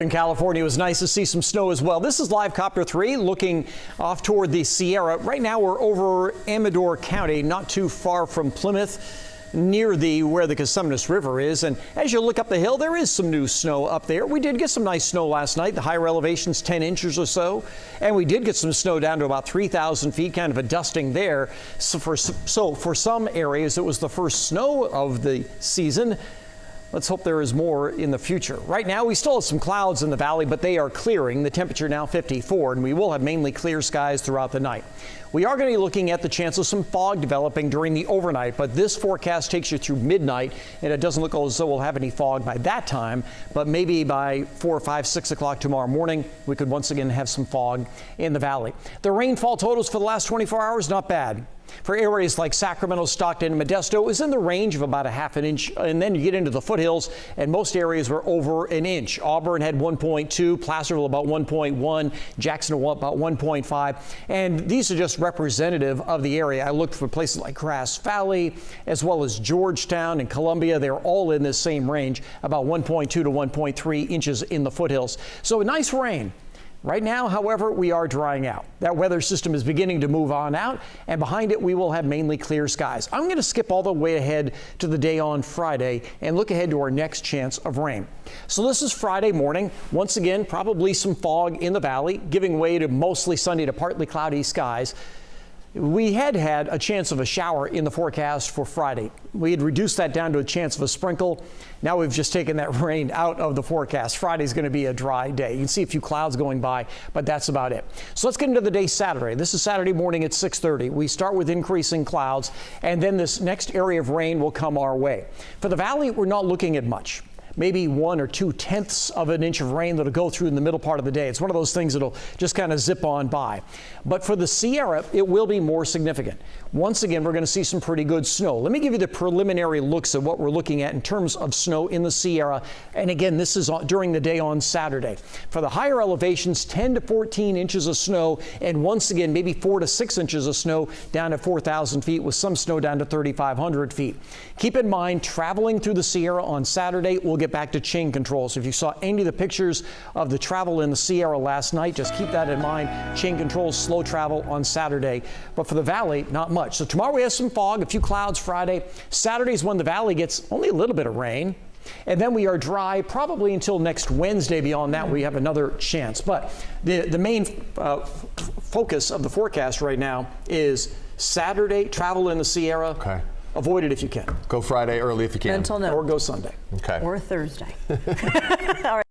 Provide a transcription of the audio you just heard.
In California, it was nice to see some snow as well. This is Live Copter 3 looking off toward the Sierra. Right now, we're over Amador County, not too far from Plymouth, near the where the Cosumnes River is. And as you look up the hill, there is some new snow up there. We did get some nice snow last night. The higher elevations, 10 inches or so. And we did get some snow down to about 3,000 feet, kind of a dusting there. So for, so for some areas, it was the first snow of the season. Let's hope there is more in the future. Right now, we still have some clouds in the valley, but they are clearing. The temperature now 54, and we will have mainly clear skies throughout the night. We are going to be looking at the chance of some fog developing during the overnight, but this forecast takes you through midnight, and it doesn't look as though we'll have any fog by that time. But maybe by 4, or 5, 6 o'clock tomorrow morning, we could once again have some fog in the valley. The rainfall totals for the last 24 hours, not bad. For areas like Sacramento, Stockton, and Modesto, is in the range of about a half an inch. And then you get into the foothills, and most areas were over an inch. Auburn had 1.2, Placerville about 1.1, Jacksonville about 1.5. And these are just representative of the area. I looked for places like Grass Valley, as well as Georgetown and Columbia. They're all in this same range, about 1.2 to 1.3 inches in the foothills. So nice rain. Right now, however, we are drying out. That weather system is beginning to move on out, and behind it, we will have mainly clear skies. I'm going to skip all the way ahead to the day on Friday and look ahead to our next chance of rain. So, this is Friday morning. Once again, probably some fog in the valley, giving way to mostly sunny to partly cloudy skies. We had had a chance of a shower in the forecast for Friday. We had reduced that down to a chance of a sprinkle. Now we've just taken that rain out of the forecast. Friday's going to be a dry day. You can see a few clouds going by, but that's about it. So let's get into the day Saturday. This is Saturday morning at 6:30. We start with increasing clouds, and then this next area of rain will come our way. For the valley, we're not looking at much maybe one or two tenths of an inch of rain that'll go through in the middle part of the day. It's one of those things that'll just kind of zip on by. But for the Sierra, it will be more significant. Once again, we're going to see some pretty good snow. Let me give you the preliminary looks at what we're looking at in terms of snow in the Sierra. And again, this is during the day on Saturday. For the higher elevations, 10 to 14 inches of snow, and once again, maybe 4 to 6 inches of snow down to 4,000 feet, with some snow down to 3,500 feet. Keep in mind, traveling through the Sierra on Saturday will get get back to chain control. So if you saw any of the pictures of the travel in the Sierra last night, just keep that in mind. Chain control, slow travel on Saturday. But for the valley, not much. So tomorrow we have some fog, a few clouds Friday. Saturday's when the valley gets only a little bit of rain. And then we are dry probably until next Wednesday. Beyond that, we have another chance. But the, the main uh, focus of the forecast right now is Saturday, travel in the Sierra. Okay. Avoid it if you can. Go Friday early if you can. Mental note. Or go Sunday. Okay. Or Thursday. All right.